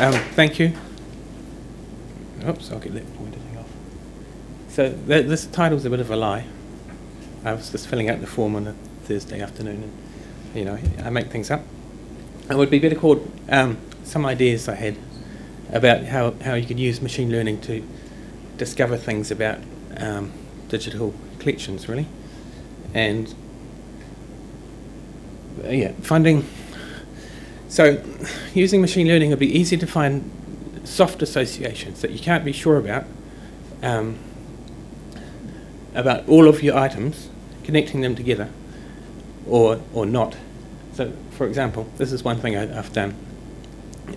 Um, thank you. Oops, I'll get that pointer thing off. So th- this title's a bit of a lie. I was just filling out the form on a Thursday afternoon, and you know I make things up. It would be better called um, some ideas I had about how, how you could use machine learning to discover things about um, digital collections, really, and uh, yeah, funding. So, using machine learning it would be easy to find soft associations that you can't be sure about um, about all of your items, connecting them together, or or not. So, for example, this is one thing I, have done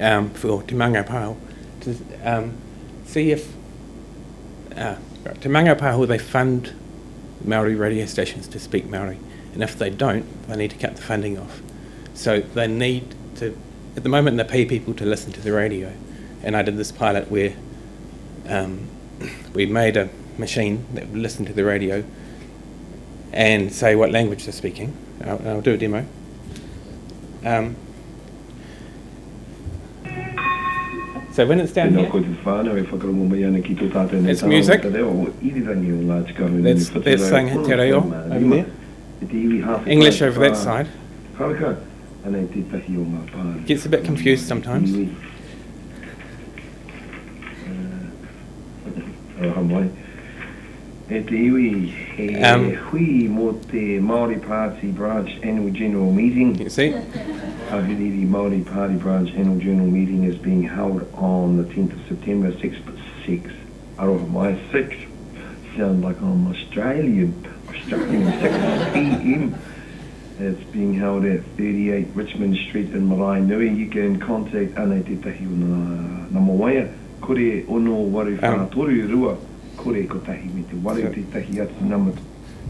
um, for Te Māngai to um, see if uh, Te Māngai Pāho they fund Maori radio stations to speak Maori, and if they don't, they need to cut the funding off. So they need to, at the moment, they pay people to listen to the radio. And I did this pilot where um, we made a machine that would listen to the radio and say what language they're speaking. I'll, I'll do a demo. Um, so when it's down here, it's music. That's, that's saying Te Reo over there. English over that side. Gets a bit confused sometimes. E te iwi, e um, hui te Māori Party Branch Annual General Meeting. You see? Ahuriri Māori Party Branch Annual General Meeting is being held on the 10th of September, 6 6. Aroha mai, 6. Sound like I'm Australian. Australian, 6 p.m. It's being held at 38 Richmond Street in Maraenui. You can contact Ana Te Tahi o na, na Moaia. Kore ono waru whanatoru rua. Kore ko tahi me te waru te tahi atu nama.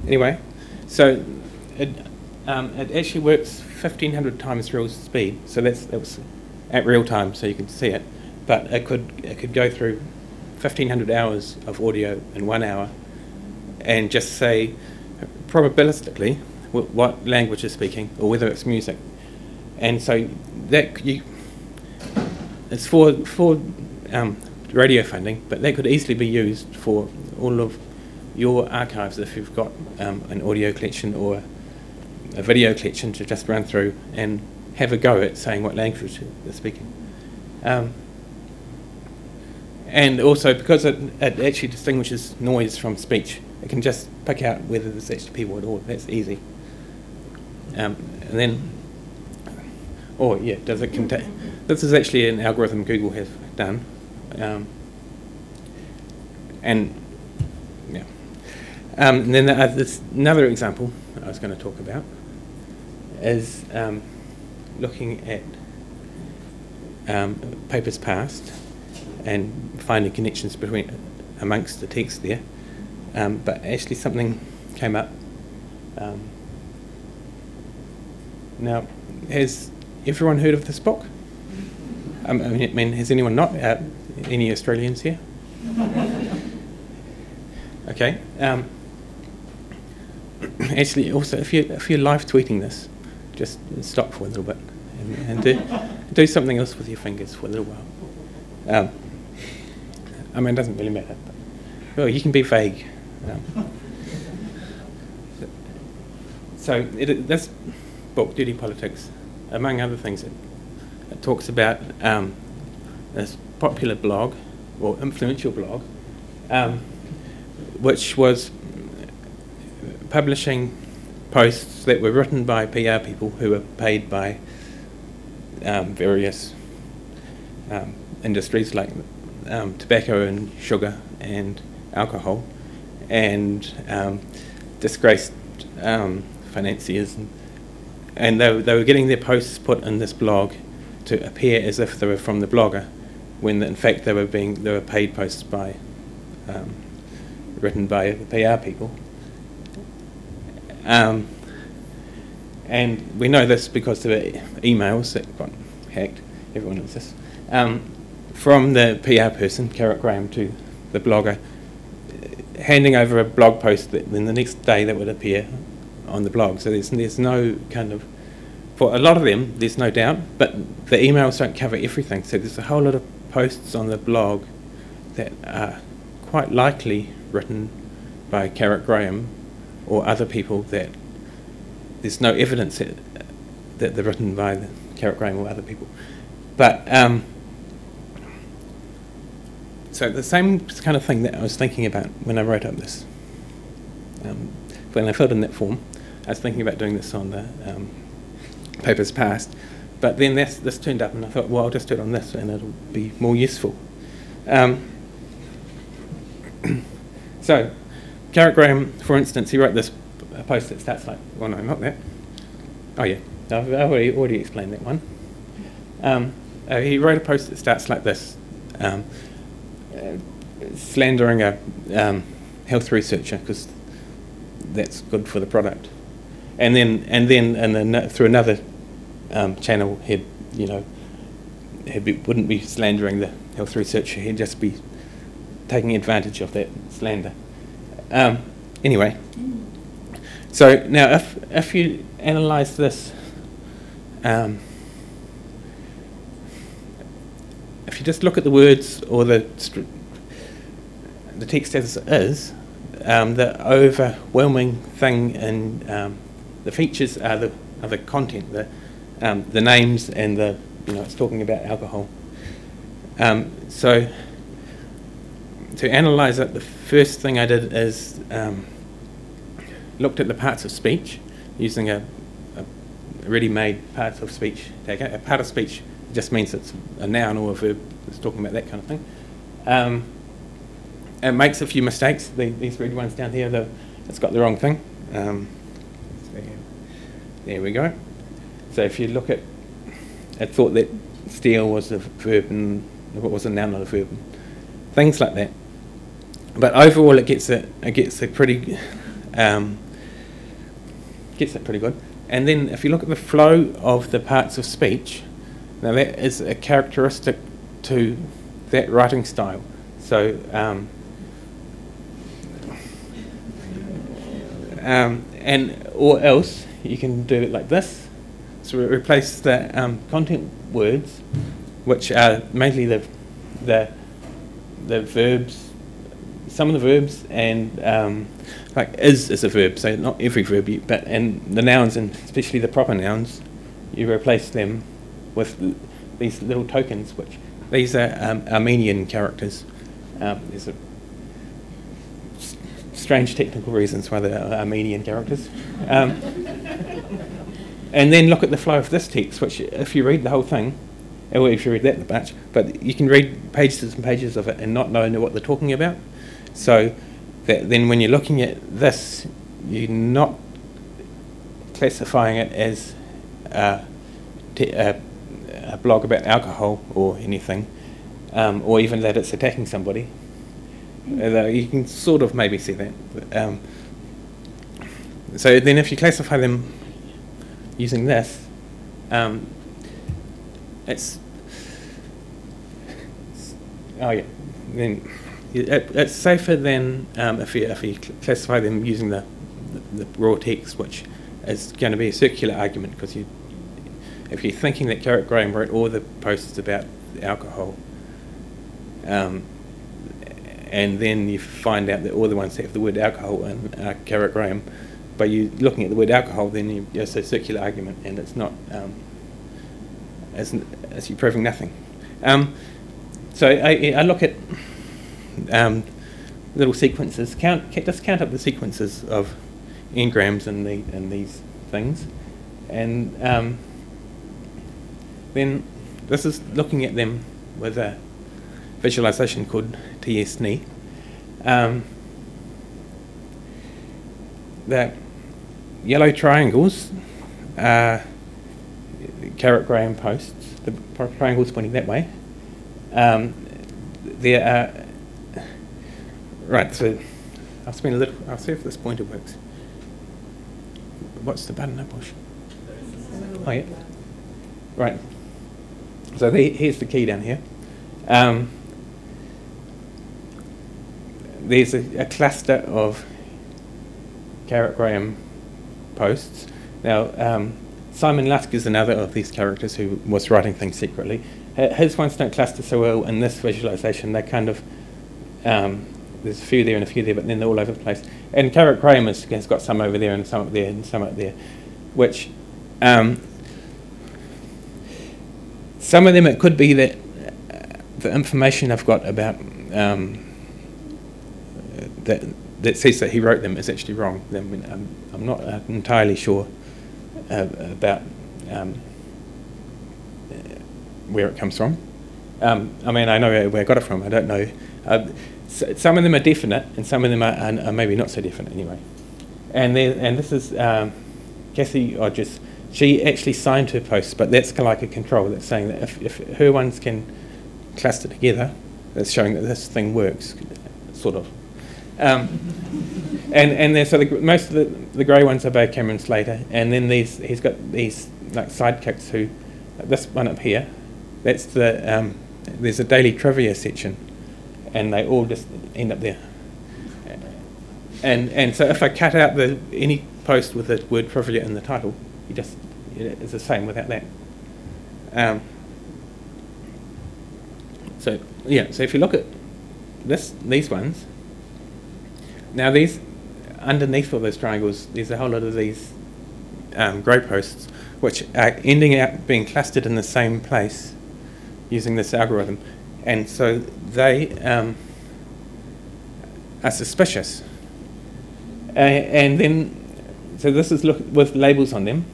Anyway, so it, um, it actually works 1500 times real speed. So that's, that's at real time, so you can see it. But it could, it could go through 1500 hours of audio in one hour and just say probabilistically what language is speaking or whether it's music. And so that you, it's for, for um, radio funding, but that could easily be used for all of your archives if you've got um, an audio collection or a video collection to just run through and have a go at saying what language they're speaking. Um, and also because it, it actually distinguishes noise from speech, it can just pick out whether there's actually people at all. That's easy. Um, and then, oh yeah, does it contain? This is actually an algorithm Google has done, um, and yeah. Um, and then uh, this another example I was going to talk about is um, looking at um, Papers Past and finding connections between amongst the text there. Um, but actually, something came up. Now, has everyone heard of this book? Um, I mean, has anyone not? Uh, any Australians here? Okay. Um, actually, also, if you if you're live tweeting this, just stop for a little bit and, and do, do something else with your fingers for a little while. Um, I mean, it doesn't really matter. But, well, you can be vague. Um, so it, this book, Dirty Politics, among other things, it, it talks about um, this popular blog, or influential blog, um, which was publishing posts that were written by PR people who were paid by um, various um, industries like um, tobacco and sugar and alcohol, and um, disgraced financiers and and they, they were getting their posts put in this blog to appear as if they were from the blogger, when in fact they were being they were paid posts by um, written by the PR people. Um, and we know this because of emails that got hacked. Everyone knows this. Um, from the PR person, Carrick Graham, to the blogger, handing over a blog post that then the next day that would appear on the blog. So there's, there's no kind of for a lot of them, there's no doubt, but the emails don't cover everything. So there's a whole lot of posts on the blog that are quite likely written by Carrick Graham or other people that there's no evidence that, that they're written by the Carrick Graham or other people. But um, so the same kind of thing that I was thinking about when I wrote up this, um, when I filled in that form, I was thinking about doing this on the um, Papers Past, but then this, this turned up and I thought, well, I'll just do it on this and it'll be more useful. Um, so, Carrick Graham, for instance, he wrote this post that starts like, well, no, not that. Oh, yeah, I've already, already explained that one. Um, uh, he wrote a post that starts like this um, uh, slandering a um, health researcher because that's good for the product. And then, and then, and then through another um, channel, he'd, you know, he wouldn't be slandering the health researcher. He'd just be taking advantage of that slander. Um, anyway, so now if if you analyse this, um, if you just look at the words or the the text as it is, um, the overwhelming thing in um, the features are the are the content, the um, the names and the you know it's talking about alcohol. Um, so to analyse it, the first thing I did is um, looked at the parts of speech using a, a ready-made parts of speech tag. A part of speech just means it's a noun or a verb. It's talking about that kind of thing. Um, it makes a few mistakes. The, these red ones down here, the, it's got the wrong thing. Um, there we go. So if you look at, it thought that steel was a verb and what was a noun, not a verb. Things like that. But overall, it gets a it gets a pretty um, gets it pretty good. And then if you look at the flow of the parts of speech, now that is a characteristic to that writing style. So um, um, and or else you can do it like this. So we replace the um, content words, which are mainly the the the verbs, some of the verbs, and um, like is is a verb. So not every verb, you, but and the nouns and especially the proper nouns, you replace them with these little tokens, which these are um, Armenian characters. Um, there's a strange technical reasons why they're Armenian characters. And then look at the flow of this text, which if you read the whole thing, or if you read that much, but you can read pages and pages of it and not know what they're talking about. So that then when you're looking at this, you're not classifying it as a, a, a blog about alcohol or anything, um, or even that it's attacking somebody. Although you can sort of maybe see that. Um, so then if you classify them using this, um, it's, oh yeah, then it, it's safer than um, if, you, if you classify them using the, the, the raw text, which is going to be a circular argument because you, if you're thinking that Carrick Graham wrote all the posts about alcohol, um, and then you find out that all the ones that have the word alcohol in are Carrick Graham. By you looking at the word alcohol, then you, it's a circular argument, and it's not um, as, as you're proving nothing. Um, so I, I, look at um, little sequences. Count, just count up the sequences of n-grams in the in these things, and um, then this is looking at them with a visualization called TSNE. Um, the yellow triangles are Carrick Graham posts, the triangles pointing that way. Um, there are, right, so I'll spend a little, I'll see if this pointer works. What's the button I push? Oh yeah, right. So the, here's the key down here. Um, there's a, a, cluster of Carrick Graham posts. Now, um, Simon Lusk is another of these characters who was writing things secretly. His ones don't cluster so well in this visualization. They kind of, um, there's a few there and a few there, but then they're all over the place. And Carrick Graham has, has got some over there and some up there and some up there, which um, some of them it could be that uh, the information I've got about um, that that says that he wrote them is actually wrong. Mean, I'm, I'm not uh, entirely sure uh, about um, where it comes from. Um, I mean, I know where I got it from. I don't know. Uh, so some of them are definite, and some of them are, are, are maybe not so definite anyway. And there, and this is um, Cathy Odgers. She actually signed her posts, but that's like a control that's saying that if, if her ones can cluster together, that's showing that this thing works, sort of. Um, and and so the, most of the, the grey ones are by Cameron Slater, and then these he's got these like sidekicks who, this one up here, that's the um, there's a daily trivia section, and they all just end up there. And and so if I cut out the any post with the word trivia in the title, you just it's the same without that. Um, so yeah, so if you look at this these ones, now these, underneath all those triangles, there's a whole lot of these um, grey posts, which are ending up being clustered in the same place using this algorithm. And so they um, are suspicious. Uh, and then, so this is look with labels on them.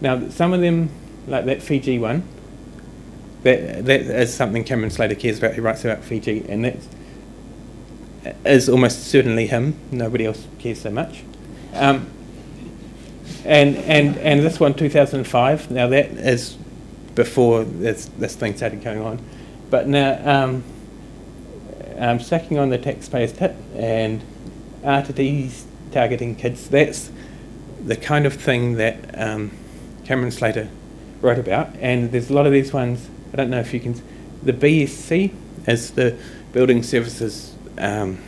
Now, some of them, like that Fiji one, that, that is something Cameron Slater cares about. He writes about Fiji, and that's is almost certainly him. Nobody else cares so much. Um, and and and this one, 2005. Now that is before this this thing started going on, but now um, I'm sucking on the taxpayer's tit and RTD's targeting kids. That's the kind of thing that um, Cameron Slater wrote about. And there's a lot of these ones. I don't know if you can. The BSC is the Building Services um,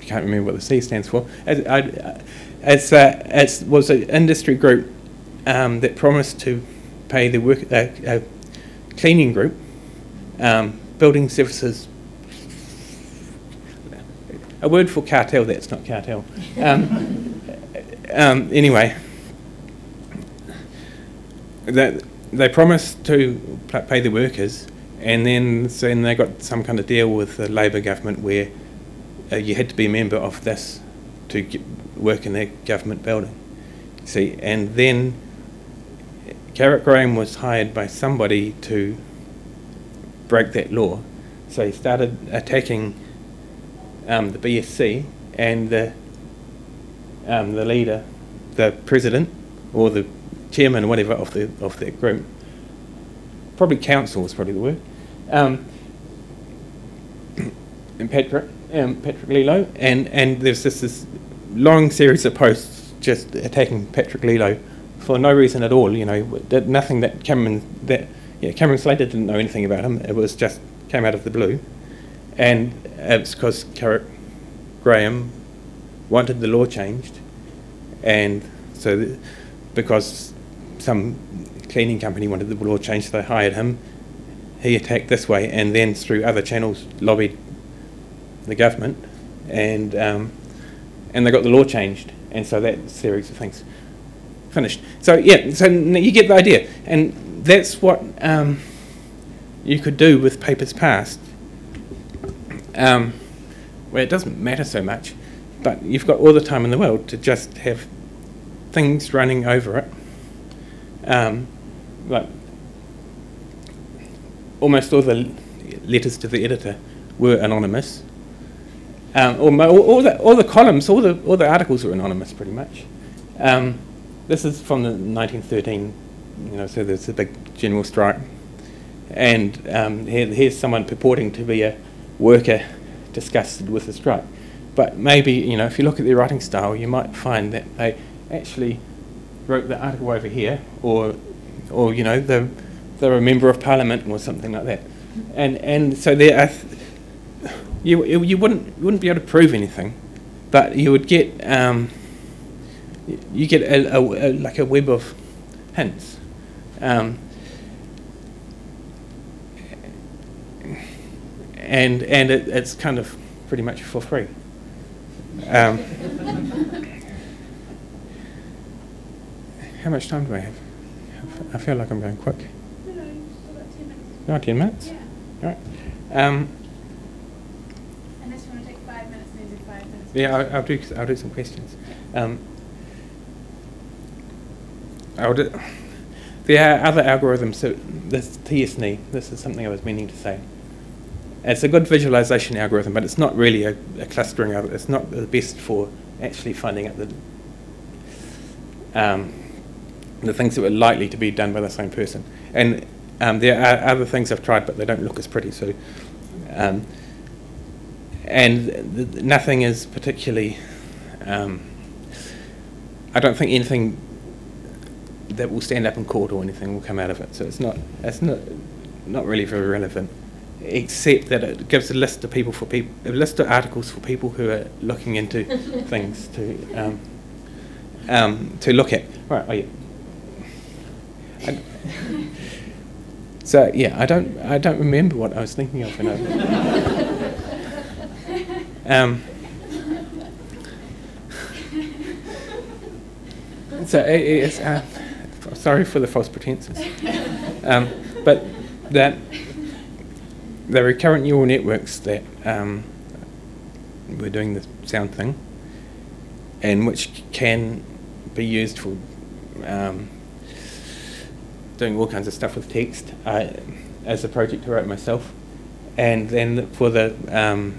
I can't remember what the C stands for. It's, uh, it's was an industry group um, that promised to pay the work uh, cleaning group, um, building services. A word for cartel that's not cartel. Um, um, anyway, that they promised to pay the workers and then, so then they got some kind of deal with the Labor government where uh, you had to be a member of this to get, work in their government building. See, and then Carrick Graham was hired by somebody to break that law. So he started attacking um, the BSC and the, um, the leader, the president, or the chairman whatever of the of that group. Probably council is probably the word um, and Patrick, um, Patrick Lelo, and, and there's just this long series of posts just attacking Patrick Lilo for no reason at all. You know, nothing that Cameron that yeah, Cameron Slater didn't know anything about him. It was just came out of the blue, and it's because Carrick Graham wanted the law changed, and so because some cleaning company wanted the law changed, so they hired him, he attacked this way and then through other channels lobbied the government and um, and they got the law changed. And so that series of things finished. So yeah, so you get the idea. And that's what um, you could do with Papers Past. Um, where it doesn't matter so much but you've got all the time in the world to just have things running over it. Um, like almost all the letters to the editor were anonymous. Um, all, all, the, all the columns, all the, all the articles were anonymous pretty much. Um, this is from the 1913, you know, so there's a big general strike. And um, here, here's someone purporting to be a worker disgusted with the strike. But maybe, you know, if you look at their writing style, you might find that they actually wrote the article over here, or, or you know, the they're a member of parliament or something like that. And and so there are you you wouldn't you wouldn't be able to prove anything, but you would get um, you get a, a- a- like a web of hints. Um, and and it, it's kind of pretty much for free. Um, how much time do I have? I feel like I'm going quick. No, no, you've still got 10 minutes. Oh, 10 minutes? Yeah. All right. Um, Unless you want to take five minutes, then do five minutes. yeah, I'll, I'll, do, I'll do some questions. Um, I'll do, there are other algorithms, so this TSNE, this is something I was meaning to say. It's a good visualization algorithm, but it's not really a, a clustering algorithm. It's not the best for actually finding out the, um, the things that were likely to be done by the same person. And um, there are other things I've tried, but they don't look as pretty. So, um, and th- th- nothing is particularly. Um, I don't think anything that will stand up in court or anything will come out of it. So it's not. It's not. Not really very relevant, except that it gives a list of people for people, a list of articles for people who are looking into things to um, um, to look at. Right. Oh yeah. I- so yeah, I don't. I don't remember what I was thinking of. When I, um, so it, it's, uh, f- sorry for the false pretenses, um, but that the recurrent neural networks that um, we're doing the sound thing, and which can be used for um, doing all kinds of stuff with text, I, as a project I wrote myself, and then for the um,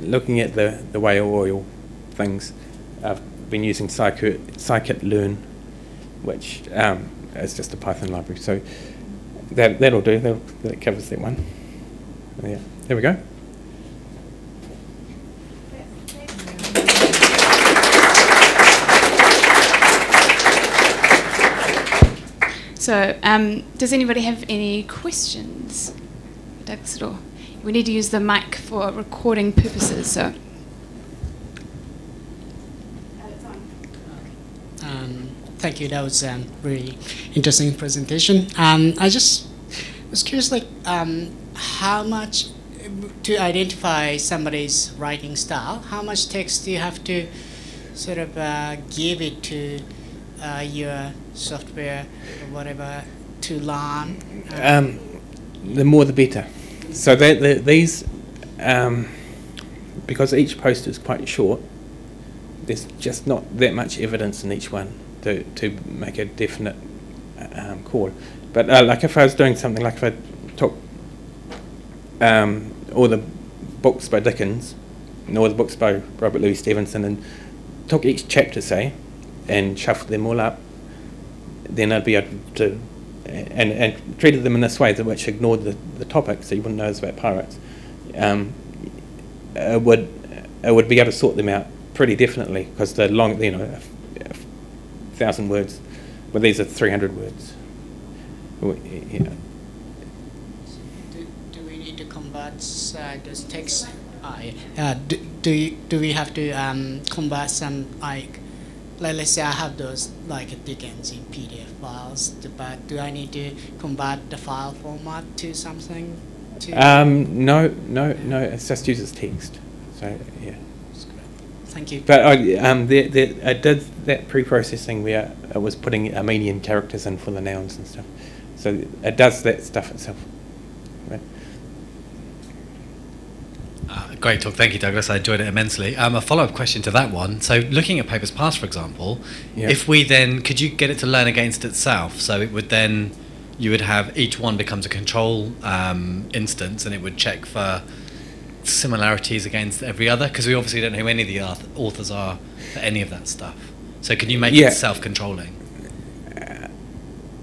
looking at the the whale oil things, I've been using scikit, scikit-learn, which um, is just a Python library. So that that'll do. That, that covers that one. Yeah, there we go. So, um, does anybody have any questions? Douglas at all? We need to use the mic for recording purposes, so. Um, thank you. That was a um, really interesting presentation. Um, I just was curious, like, um, how much to identify somebody's writing style? How much text do you have to sort of uh, give it to uh, your software or whatever to learn? Um, the more the better. So these, um, because each post is quite short, there's just not that much evidence in each one to, to make a definite uh, um, call. But uh, like if I was doing something like if I took um, all the books by Dickens and all the books by Robert Louis Stevenson and took each chapter, say, and shuffled them all up, then I'd be able to, and, and treated them in this way, that which ignored the, the topic, so you wouldn't know it's about pirates, um, I would, I would be able to sort them out pretty definitely, because they're long, you know, a, a thousand words, but these are 300 words. W- You know. Do, do we need to convert uh, text? Uh, yeah. do, do, do we have to um, convert some like, like let's say I have those like Dickens in PDF files, but do I need to convert the file format to something? To Um, no, no, no, it just uses text. So, yeah. Thank you. But I, um, the, the, I did that pre-processing where I was putting Armenian characters in for the nouns and stuff. So it does that stuff itself. Right. Uh, great talk. Thank you, Douglas. I enjoyed it immensely. Um, a follow up question to that one. So, looking at Papers Past, for example, Yeah. if we then, could you get it to learn against itself? So, it would then, you would have each one becomes a control um, instance and it would check for similarities against every other? Because we obviously don't know who any of the auth- authors are for any of that stuff. So, can you make Yeah. it self controlling?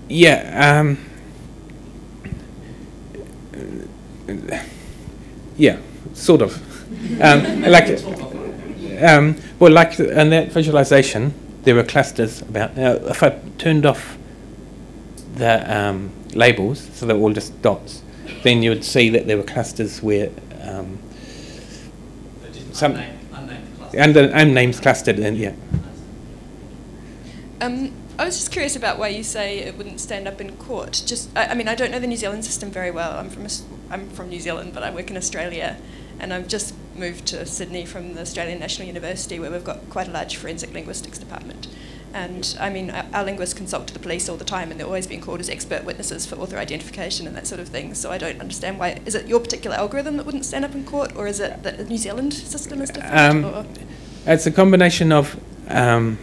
Yeah. Um, yeah, sort of. Um, like, um, well, like in that visualization, there were clusters about. Now, if I turned off the um, labels, so they were all just dots, then you would see that there were clusters where um, some under unnames clustered in. Yeah. Um, I was just curious about why you say it wouldn't stand up in court. Just, I, I mean, I don't know the New Zealand system very well. I'm from, Aus- I'm from New Zealand, but I work in Australia, and I'm just moved to Sydney from the Australian National University, where we've got quite a large forensic linguistics department. And I mean, our, our linguists consult to the police all the time, and they're always being called as expert witnesses for author identification and that sort of thing. So I don't understand why. Is it your particular algorithm that wouldn't stand up in court, or is it that the New Zealand system is different? Um? It's a combination of um,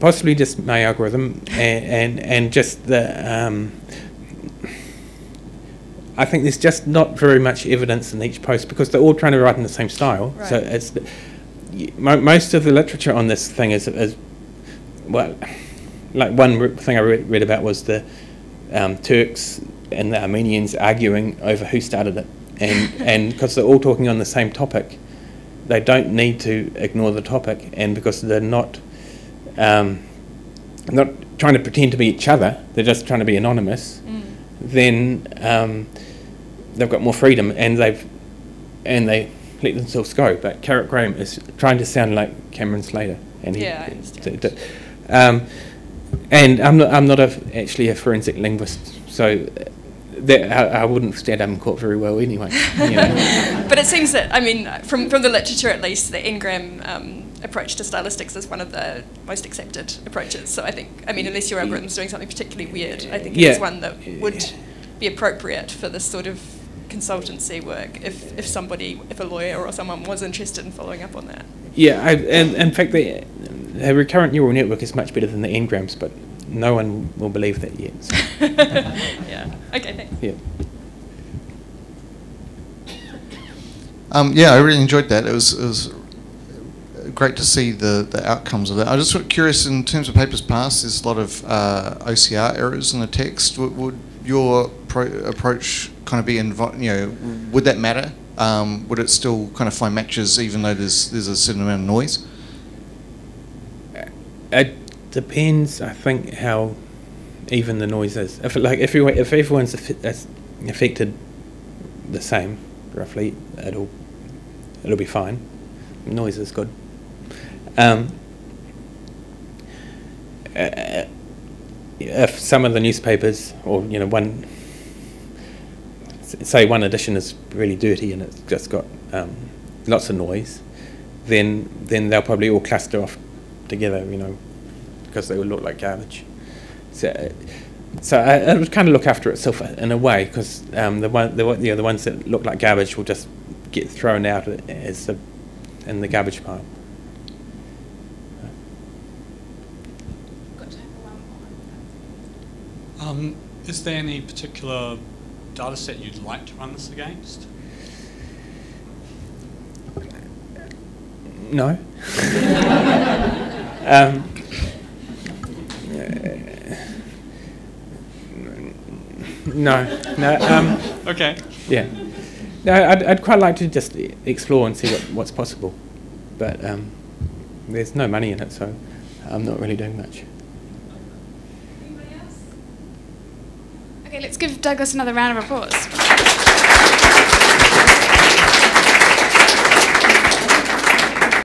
possibly just my algorithm and, and, and just the. Um, I think there's just not very much evidence in each post because they're all trying to write in the same style. So it's the, y- mo- most of the literature on this thing is, is well, like one thing I read, read about was the um, Turks and the Armenians arguing over who started it, and and because they're all talking on the same topic, they don't need to ignore the topic, and because they're not um, not trying to pretend to be each other, they're just trying to be anonymous. Then um, they've got more freedom, and they've and they let themselves go. But Carrick Graham is trying to sound like Cameron Slater, and he, Yeah, um, and I'm not I'm not a, actually a forensic linguist, so that I, I wouldn't stand up in court very well anyway. You know. But it seems that, I mean, from, from the literature at least, the Ngram um, approach to stylistics is one of the most accepted approaches. So I think, I mean, unless your algorithm's doing something particularly weird, I think Yeah. it's one that would be appropriate for this sort of consultancy work if, if somebody, if a lawyer or someone was interested in following up on that. Yeah, I, and in fact, the, the recurrent neural network is much better than the n-grams, but no one will believe that yet. so, yeah. Okay, thanks. yeah. Um, yeah, I really enjoyed that. It was, it was great to see the, the outcomes of that. I'm just sort of curious in terms of Papers Past, there's a lot of uh, OCR errors in the text. Would, would your pro- approach kind of be, involved? you know, would that matter? Um, would it still kind of find matches even though there's, there's a certain amount of noise? It depends, I think, how even the noise is. If like if you if everyone's affected the same, roughly, it'll it'll be fine. Noise is good. Um, uh, if some of the newspapers, or you know, one say one edition is really dirty and it's just got um, lots of noise, then then they'll probably all cluster off together, you know, because they will look like garbage. So, so uh, it would kind of look after itself in a way, because um, the one, the, you know, the ones that look like garbage will just get thrown out as the, in the garbage pile. Um, is there any particular data set you'd like to run this against? No. um, no, no. Um, Okay. yeah. No, I'd, I'd quite like to just explore and see what, what's possible, but um, there's no money in it, so I'm not really doing much. Okay, let's give Douglas another round of applause.